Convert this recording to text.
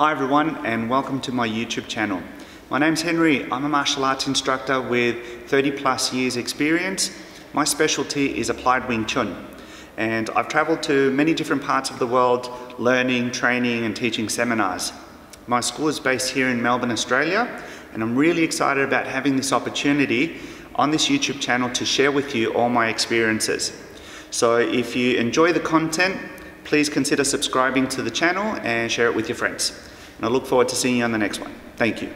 Hi everyone and welcome to my YouTube channel. My name's Henry, I'm a martial arts instructor with 30 plus years experience. My specialty is applied Wing Chun and I've travelled to many different parts of the world learning, training and teaching seminars. My school is based here in Melbourne, Australia and I'm really excited about having this opportunity on this YouTube channel to share with you all my experiences. So if you enjoy the content, please consider subscribing to the channel and share it with your friends. And I look forward to seeing you on the next one. Thank you.